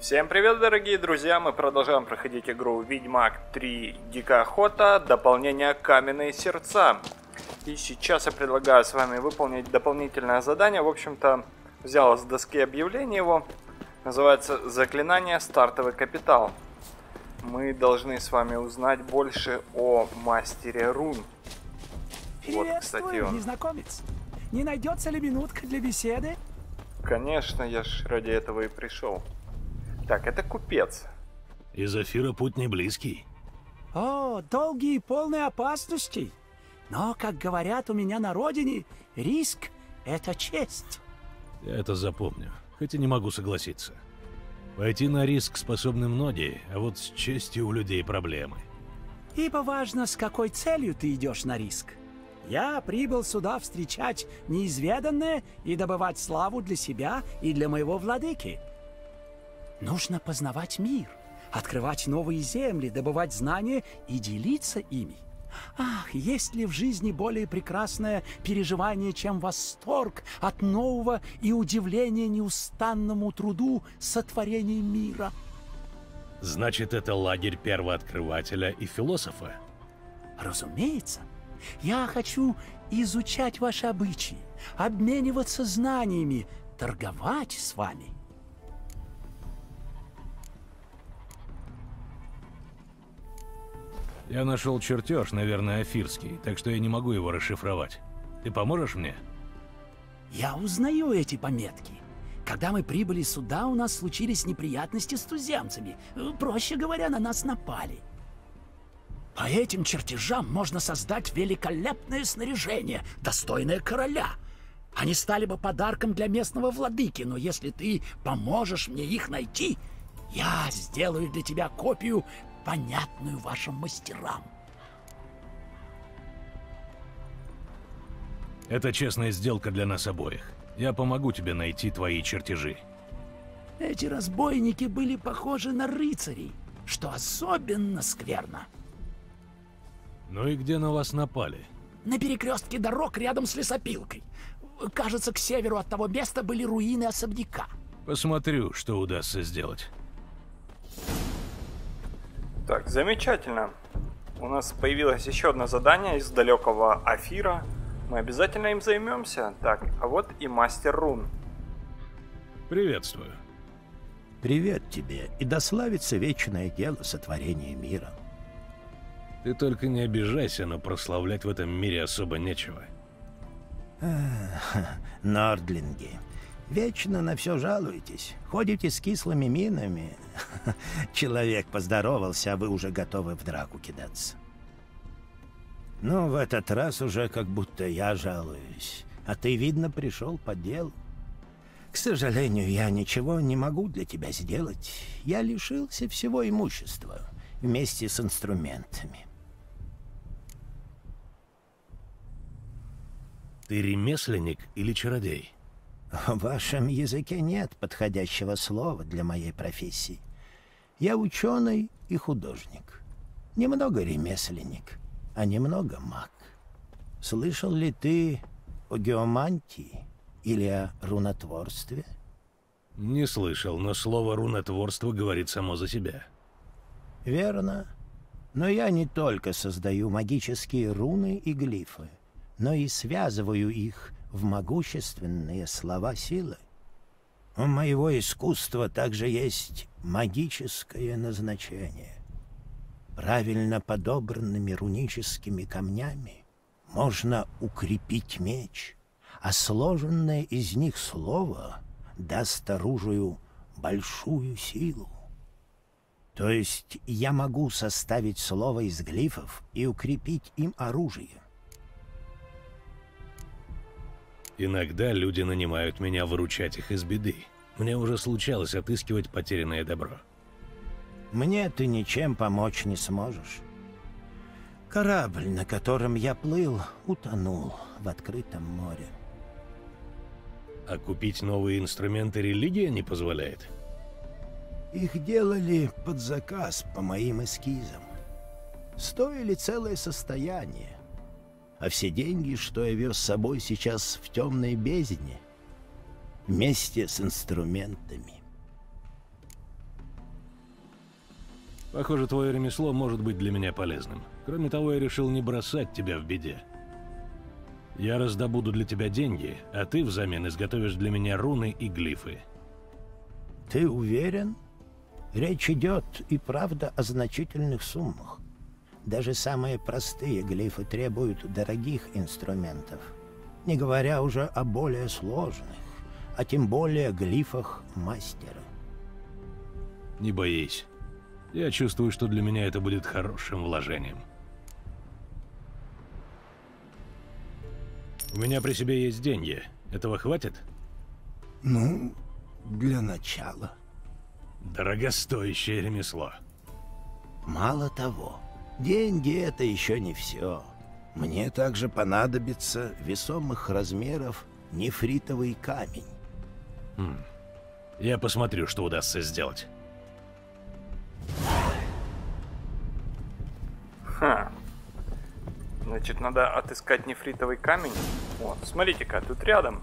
Всем привет, дорогие друзья! Мы продолжаем проходить игру Ведьмак 3 Дикая Охота, дополнение Каменные Сердца. И сейчас я предлагаю с вами выполнить дополнительное задание. В общем-то, взял с доски объявления его. Называется Заклинание Стартовый Капитал. Мы должны с вами узнать больше о мастере рун. Вот, кстати, он. незнакомец. Не найдется ли минутка для беседы? Конечно, я ж ради этого и пришел. Так, это купец. Из Афира путь не близкий. О, долгий и полный опасностей. Но, как говорят у меня на родине, риск — это честь. Я это запомню, хотя не могу согласиться. Пойти на риск способны многие, а вот с честью у людей проблемы. Ибо важно, с какой целью ты идешь на риск. Я прибыл сюда встречать неизведанное и добывать славу для себя и для моего владыки. Нужно познавать мир, открывать новые земли, добывать знания и делиться ими. Ах, есть ли в жизни более прекрасное переживание, чем восторг от нового и удивление неустанному труду сотворения мира? Значит, это лагерь первооткрывателя и философа? Разумеется. Я хочу изучать ваши обычаи, обмениваться знаниями, торговать с вами. Я нашел чертеж, наверное, афирский, так что я не могу его расшифровать. Ты поможешь мне? Я узнаю эти пометки. Когда мы прибыли сюда, у нас случились неприятности с туземцами. Проще говоря, на нас напали. По этим чертежам можно создать великолепное снаряжение, достойное короля. Они стали бы подарком для местного владыки, но если ты поможешь мне их найти, я сделаю для тебя копию понятную вашим мастерам. Это честная сделка для нас обоих. Я помогу тебе найти твои чертежи. Эти разбойники были похожи на рыцарей, что особенно скверно. Ну и где на вас напали? На перекрестке дорог рядом с лесопилкой. Кажется, к северу от того места были руины особняка. Посмотрю, что удастся сделать. Так, замечательно. У нас появилось еще одно задание из далекого Афира. Мы обязательно им займемся. Так, а вот и мастер рун. Приветствую. Привет тебе, и дославится вечное дело сотворения мира. Ты только не обижайся, но прославлять в этом мире особо нечего. Нордлинги, Вечно на все жалуетесь. Ходите с кислыми минами. Человек поздоровался, а вы уже готовы в драку кидаться. Ну, в этот раз уже как будто я жалуюсь. А ты, видно, пришел по делу. К сожалению, я ничего не могу для тебя сделать. Я лишился всего имущества вместе с инструментами. Ты ремесленник или чародей? В вашем языке нет подходящего слова для моей профессии. Я ученый и художник. Немного ремесленник, а немного маг. Слышал ли ты о геомантии или о рунотворстве? Не слышал, но слово рунотворство говорит само за себя. Верно. Но я не только создаю магические руны и глифы, но и связываю их в могущественные слова силы. У моего искусства также есть магическое назначение. Правильно подобранными руническими камнями можно укрепить меч, а сложенное из них слово даст оружию большую силу. То есть я могу составить слово из глифов и укрепить им оружие. Иногда люди нанимают меня выручать их из беды. Мне уже случалось отыскивать потерянное добро. Мне ты ничем помочь не сможешь. Корабль, на котором я плыл, утонул в открытом море. А купить новые инструменты религия не позволяет? Их делали под заказ по моим эскизам. Стоили целое состояние а все деньги, что я вез с собой сейчас в темной бездне, вместе с инструментами. Похоже, твое ремесло может быть для меня полезным. Кроме того, я решил не бросать тебя в беде. Я раздобуду для тебя деньги, а ты взамен изготовишь для меня руны и глифы. Ты уверен? Речь идет и правда о значительных суммах. Даже самые простые глифы требуют дорогих инструментов, не говоря уже о более сложных, а тем более глифах мастера. Не боись. Я чувствую, что для меня это будет хорошим вложением. У меня при себе есть деньги. Этого хватит? Ну, для начала. Дорогостоящее ремесло. Мало того, деньги — это еще не все. Мне также понадобится весомых размеров нефритовый камень. Хм. Я посмотрю, что удастся сделать. Ха. Значит, надо отыскать нефритовый камень. Вот, смотрите-ка, тут рядом.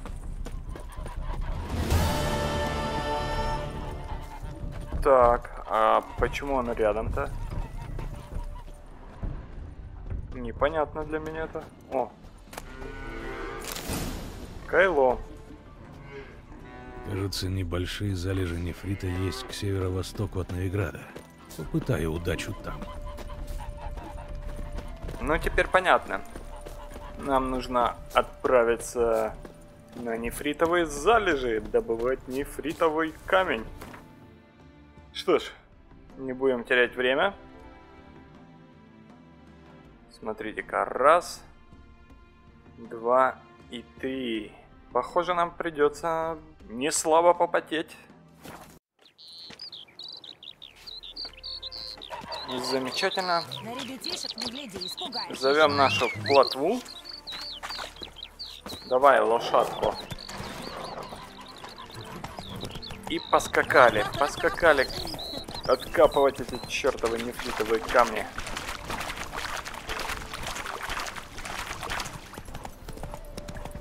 Так, а почему он рядом-то? Непонятно для меня это. О. Кайло. Кажется, небольшие залежи нефрита есть к северо-востоку от Новиграда. Попытаю удачу там. Ну, теперь понятно. Нам нужно отправиться на нефритовые залежи, добывать нефритовый камень. Что ж, не будем терять время. Смотрите-ка, раз, два и три. Похоже, нам придется не слабо попотеть. Замечательно. Зовем нашу плотву. Давай, лошадку. И поскакали, поскакали откапывать эти чертовы нефритовые камни.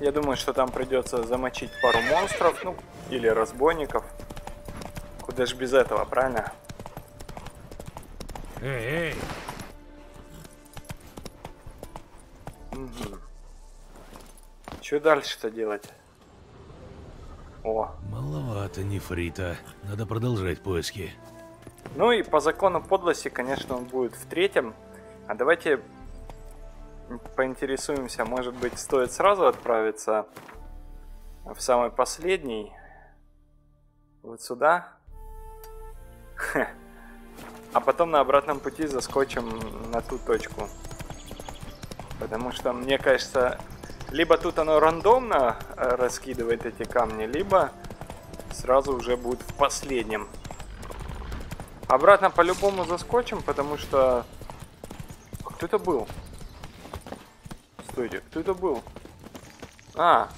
Я думаю, что там придется замочить пару монстров, ну, или разбойников. Куда ж без этого, правильно? Эй, эй! Что дальше-то делать? О, Маловато нефрита. Надо продолжать поиски. Ну и по закону подлости, конечно, он будет в третьем. А давайте поинтересуемся, может быть, стоит сразу отправиться в самый последний. Вот сюда. А потом на обратном пути заскочим на ту точку. Потому что, мне кажется, либо тут оно рандомно э, раскидывает эти камни, либо сразу уже будет в последнем. Обратно по-любому заскочим, потому что... Кто это был? Стойте, кто это был? А.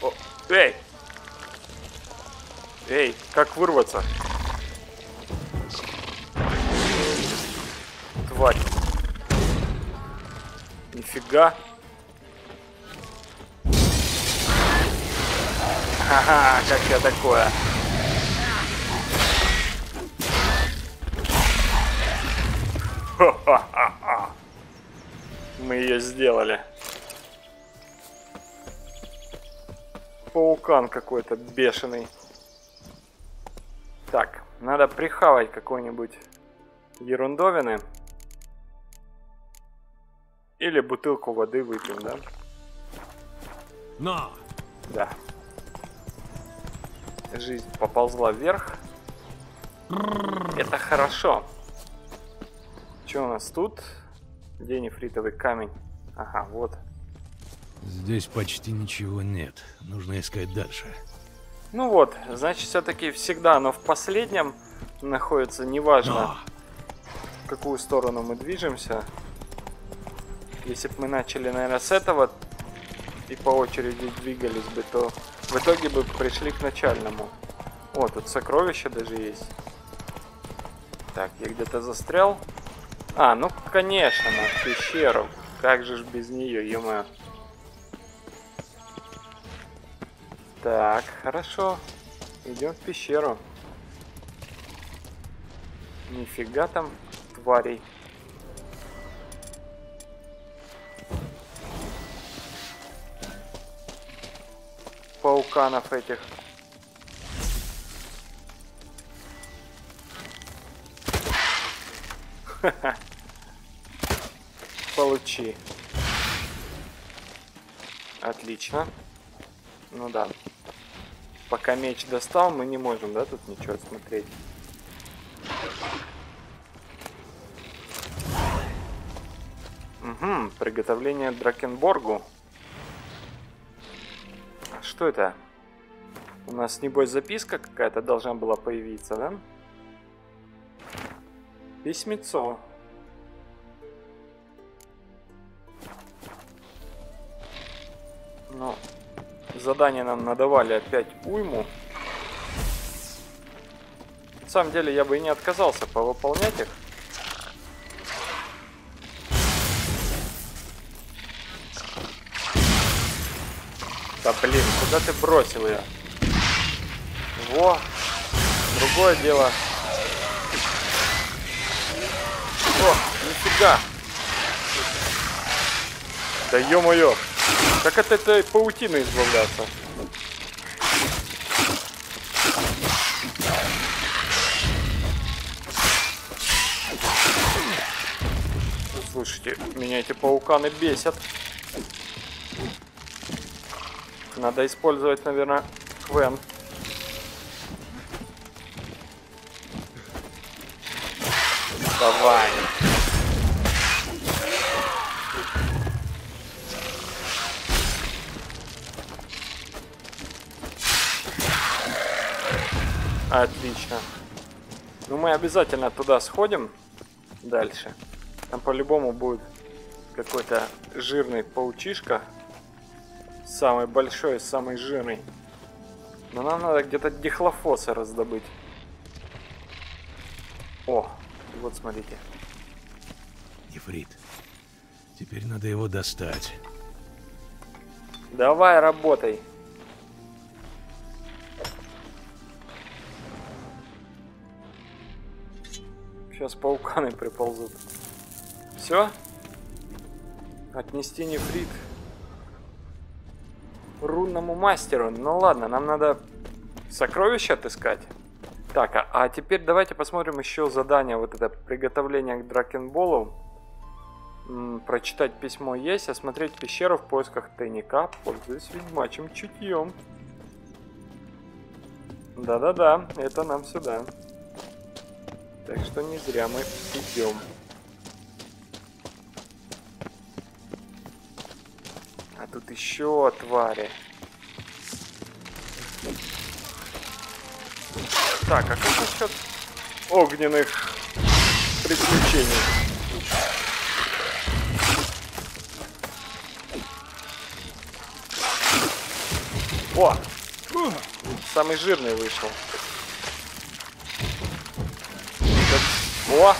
О, эй! Эй, как вырваться? Тварь. Нифига. Ха-ха, как я такое? Ха-ха-ха-ха. Мы ее сделали. Паукан какой-то бешеный. Так, надо прихавать какой-нибудь ерундовины. Или бутылку воды выпьем, да? Но! Да. Жизнь поползла вверх. Это хорошо. Что у нас тут? Где нефритовый камень? Ага, вот. Здесь почти ничего нет. Нужно искать дальше. Ну вот, значит, все-таки всегда оно в последнем находится, неважно, Но! в какую сторону мы движемся. Если бы мы начали, наверное, с этого и по очереди двигались бы, то в итоге бы пришли к начальному. О, тут сокровища даже есть. Так, я где-то застрял. А, ну, конечно, на пещеру. Как же ж без нее, ё Так, хорошо. Идем в пещеру. Нифига там тварей. Пауканов этих. Получи. Отлично. Ну да. Пока меч достал, мы не можем, да, тут ничего смотреть. Угу, приготовление Дракенборгу. А что это? У нас, небось, записка какая-то должна была появиться, да? Письмецо. Ну, задание нам надавали опять уйму. На самом деле, я бы и не отказался повыполнять их. Да блин, куда ты бросил ее? Во! Другое дело. О, нифига! Да ё-моё! Как от этой паутины избавляться? Слушайте, меня эти пауканы бесят. Надо использовать, наверное, Квен. Давай. Отлично. Ну мы обязательно туда сходим дальше. Там по-любому будет какой-то жирный паучишка. Самый большой, самый жирный. Но нам надо где-то дихлофоса раздобыть. О, вот смотрите. Нефрит. Теперь надо его достать. Давай, работай. Сейчас пауканы приползут. Все? Отнести нефрит рунному мастеру. Ну ладно, нам надо сокровища отыскать. Так, а, а теперь давайте посмотрим еще задание. Вот это приготовление к дракенболу. М, прочитать письмо есть. Осмотреть пещеру в поисках тайника. Пользуясь ведьмачьим чутьем. Да-да-да, это нам сюда. Так что не зря мы идем. А тут еще твари. Так, а как насчет огненных приключений? О! Самый жирный вышел. О!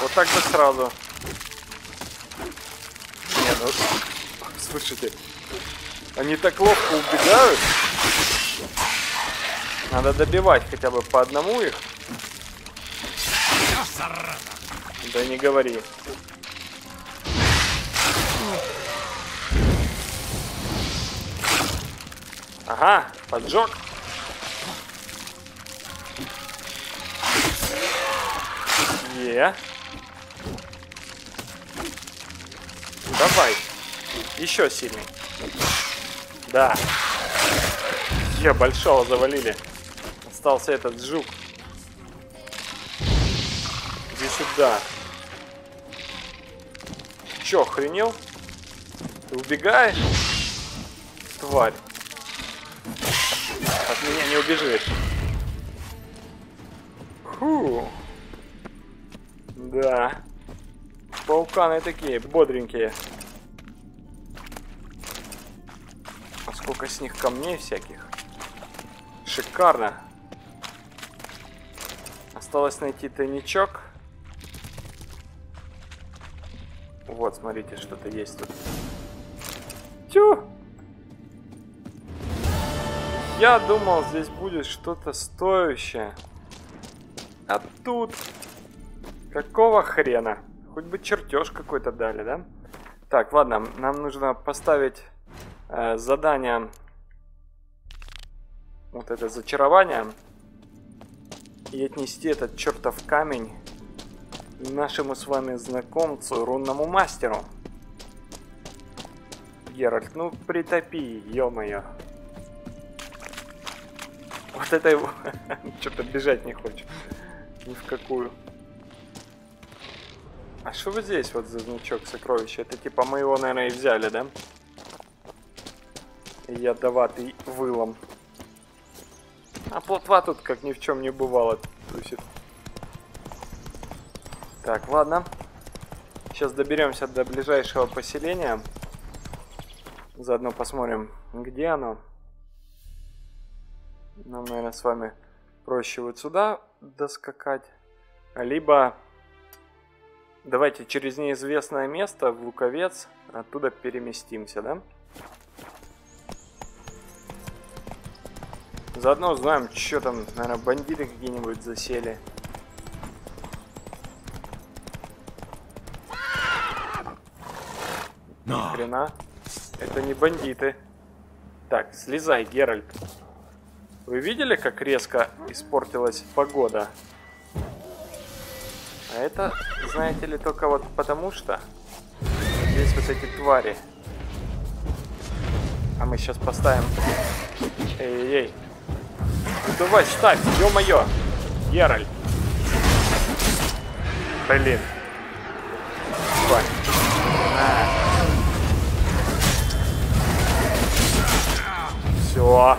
Вот так бы сразу. Не, ну... Слушайте, они так ловко убегают. Надо добивать хотя бы по одному их. Да не говори. Ага, поджог. Е. Давай. Еще сильный. Да. Е, большого завалили. Остался этот жук. Иди сюда. Чё, охренел? Ты убегаешь? Тварь. От меня не убежишь. Фу. Да. Пауканы такие, бодренькие. А сколько с них камней всяких. Шикарно. Осталось найти тайничок. Вот, смотрите, что-то есть тут. Тю! Я думал, здесь будет что-то стоящее. А тут... Какого хрена? Хоть бы чертеж какой-то дали, да? Так, ладно, нам нужно поставить э, задание... Вот это зачарование. И отнести этот чертов камень нашему с вами знакомцу, рунному мастеру. Геральт, ну притопи, ё-моё. Вот это его... Что-то бежать не хочет. Ни в какую. А что вот здесь вот за значок сокровища? Это типа мы его, наверное, и взяли, да? Ядоватый вылом. А плотва тут как ни в чем не бывало тусит. Так, ладно. Сейчас доберемся до ближайшего поселения. Заодно посмотрим, где оно. Нам, наверное, с вами проще вот сюда доскакать. Либо давайте через неизвестное место в Луковец оттуда переместимся, да? Заодно узнаем, что там, наверное, бандиты какие-нибудь засели. Но. Ни хрена. Это не бандиты. Так, слезай, Геральт. Вы видели, как резко испортилась погода? А это, знаете ли, только вот потому что здесь вот эти твари. А мы сейчас поставим... Эй-эй-эй. Давай, ставь, ё-моё. Геральт. Блин. Тварь. Все.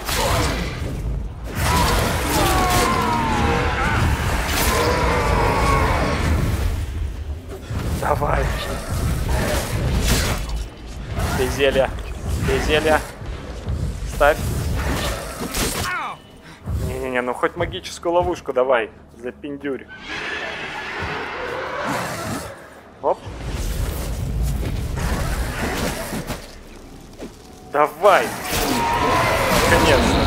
Давай. Пей зелья. Ставь. Не-не-не, ну хоть магическую ловушку давай. Запиндюрь. Оп. Давай. Наконец-то.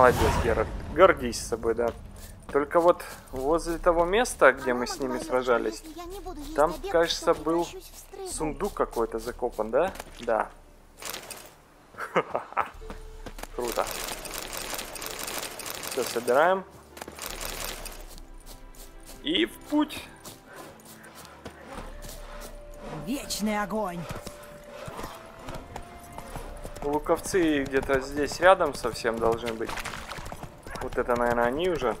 Молодец, Геральт. Гордись собой, да. Только вот возле того места, где мы с ними сражались, там, кажется, был сундук какой-то закопан, да? Да. Ха-ха-ха. Круто. Все, собираем. И в путь. Вечный огонь. Луковцы где-то здесь рядом совсем должны быть. Вот это, наверное, они уже.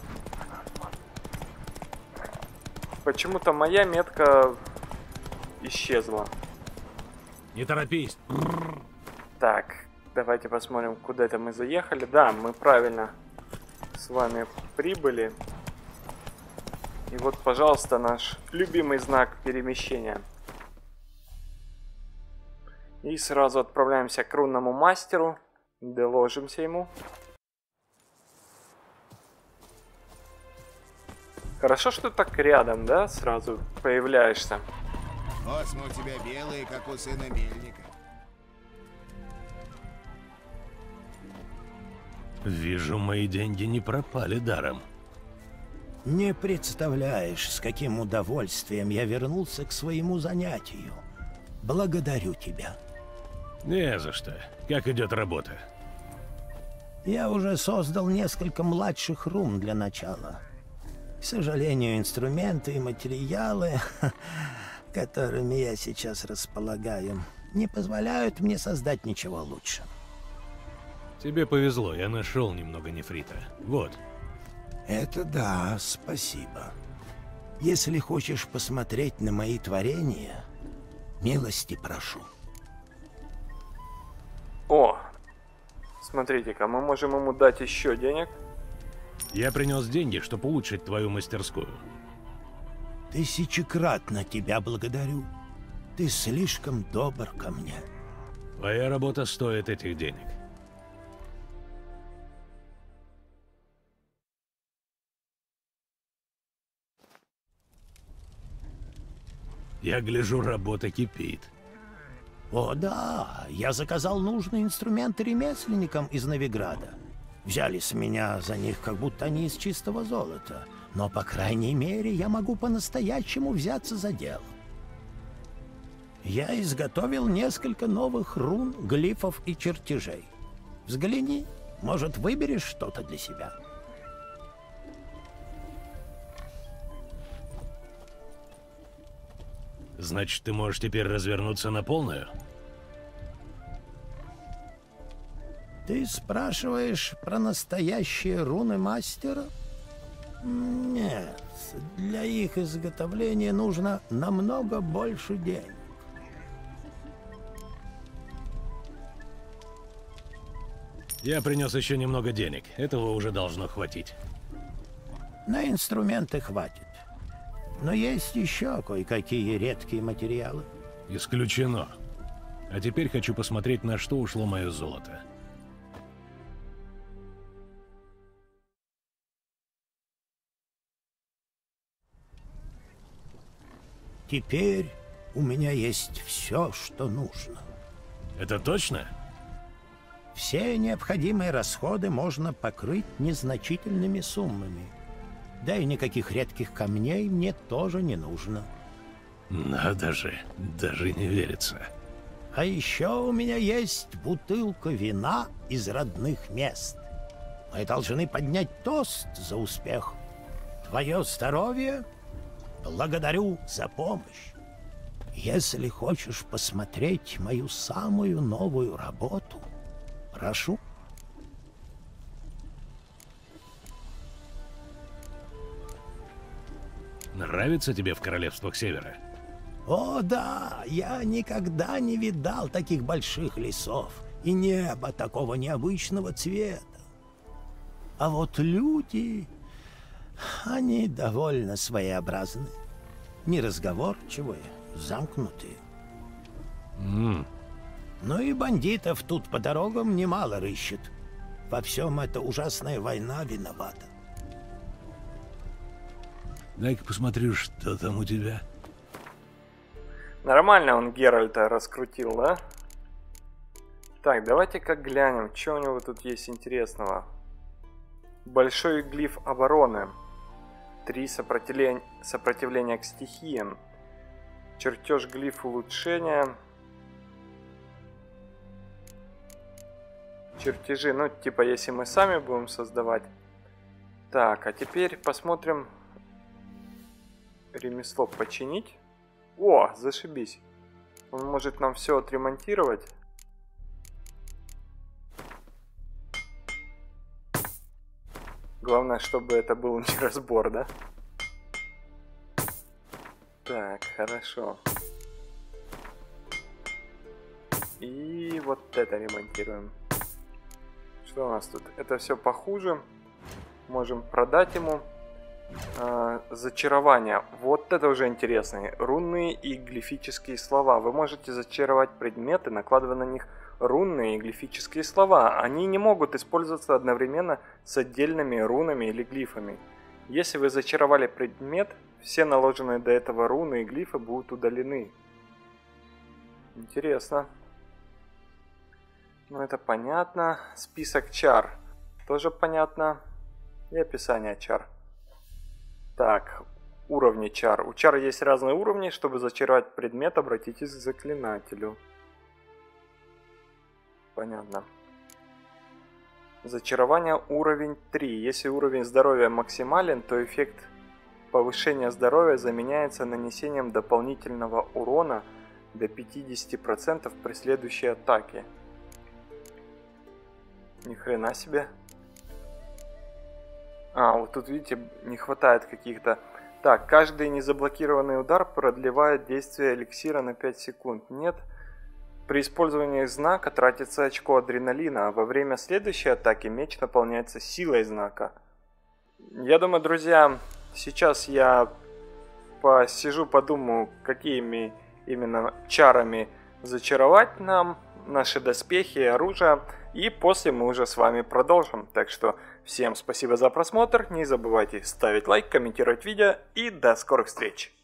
Почему-то моя метка исчезла. Не торопись. Так, давайте посмотрим, куда это мы заехали. Да, мы правильно с вами прибыли. И вот, пожалуйста, наш любимый знак перемещения. И сразу отправляемся к рунному мастеру. Доложимся ему. Хорошо, что так рядом, да, сразу появляешься. Космы у тебя белые, как у сына мельника. Вижу, мои деньги не пропали даром. Не представляешь, с каким удовольствием я вернулся к своему занятию. Благодарю тебя. Не за что. Как идет работа? Я уже создал несколько младших рун для начала. К сожалению, инструменты и материалы, которыми я сейчас располагаю, не позволяют мне создать ничего лучше. Тебе повезло, я нашел немного нефрита. Вот. Это да, спасибо. Если хочешь посмотреть на мои творения, милости прошу. О, смотрите-ка, мы можем ему дать еще денег. Я принес деньги, чтобы улучшить твою мастерскую. Тысячекратно тебя благодарю. Ты слишком добр ко мне. Твоя работа стоит этих денег. Я гляжу, работа кипит. О, да, я заказал нужные инструменты ремесленникам из Новиграда. Взяли с меня за них, как будто они из чистого золота. Но, по крайней мере, я могу по-настоящему взяться за дело. Я изготовил несколько новых рун, глифов и чертежей. Взгляни, может, выберешь что-то для себя. Значит, ты можешь теперь развернуться на полную? Ты спрашиваешь про настоящие руны мастера? Нет, для их изготовления нужно намного больше денег. Я принес еще немного денег. Этого уже должно хватить. На инструменты хватит. Но есть еще кое-какие редкие материалы. Исключено. А теперь хочу посмотреть, на что ушло мое золото. Теперь у меня есть все, что нужно. Это точно? Все необходимые расходы можно покрыть незначительными суммами. Да и никаких редких камней мне тоже не нужно. Надо же, даже не верится. А еще у меня есть бутылка вина из родных мест. Мы должны поднять тост за успех. Твое здоровье Благодарю за помощь. Если хочешь посмотреть мою самую новую работу, прошу. Нравится тебе в королевствах Севера? О, да, я никогда не видал таких больших лесов и неба такого необычного цвета. А вот люди они довольно своеобразны. Неразговорчивые, замкнутые. Mm. Ну и бандитов тут по дорогам немало рыщет. Во всем эта ужасная война виновата. Дай-ка посмотрю, что там у тебя. Нормально он Геральта раскрутил, да? Так, давайте-ка глянем, что у него тут есть интересного. Большой глиф обороны. Три сопротивления, сопротивления к стихиям. Чертеж глиф улучшения. Чертежи, ну типа если мы сами будем создавать. Так, а теперь посмотрим ремесло починить. О, зашибись. Он может нам все отремонтировать. Главное, чтобы это был не разбор, да? Так, хорошо. И вот это ремонтируем. Что у нас тут? Это все похуже. Можем продать ему. А, зачарование. Вот это уже интересно. Рунные и глифические слова. Вы можете зачаровать предметы, накладывая на них рунные и глифические слова. Они не могут использоваться одновременно с отдельными рунами или глифами. Если вы зачаровали предмет, все наложенные до этого руны и глифы будут удалены. Интересно. Ну это понятно. Список чар. Тоже понятно. И описание чар. Так, уровни чар. У чар есть разные уровни. Чтобы зачаровать предмет, обратитесь к заклинателю. Понятно. Зачарование уровень 3. Если уровень здоровья максимален, то эффект повышения здоровья заменяется нанесением дополнительного урона до 50% при следующей атаке. Ни хрена себе. А, вот тут видите, не хватает каких-то... Так, каждый незаблокированный удар продлевает действие эликсира на 5 секунд. Нет. При использовании знака тратится очко адреналина, а во время следующей атаки меч наполняется силой знака. Я думаю, друзья, сейчас я посижу, подумаю, какими именно чарами зачаровать нам наши доспехи и оружие. И после мы уже с вами продолжим. Так что всем спасибо за просмотр. Не забывайте ставить лайк, комментировать видео. И до скорых встреч.